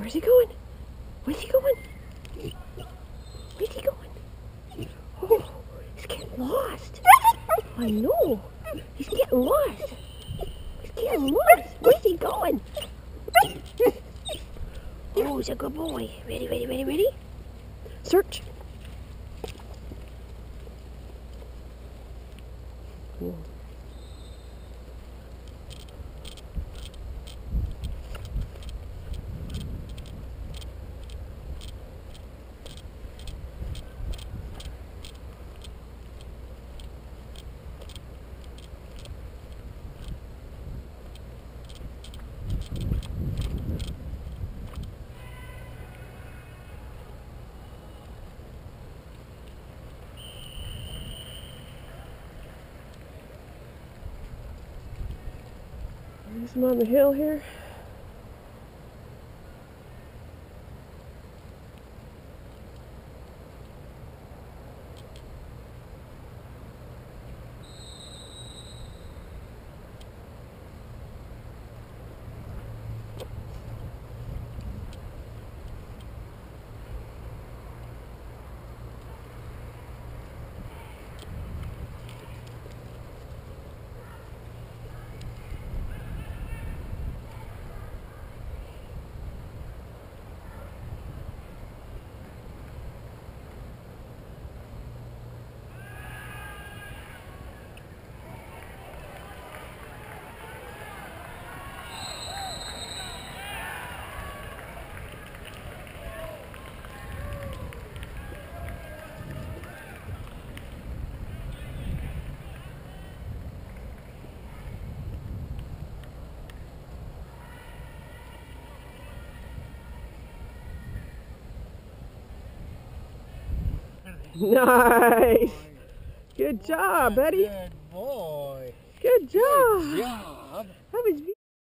Where's he going? Where's he going? Where's he going? Oh, he's getting lost. I know. He's getting lost. He's getting lost. Where's he going? Oh, he's a good boy. Ready, ready, ready, ready? Search. Him on the hill here. Nice. Good job, buddy. Good boy. Good job. Yeah.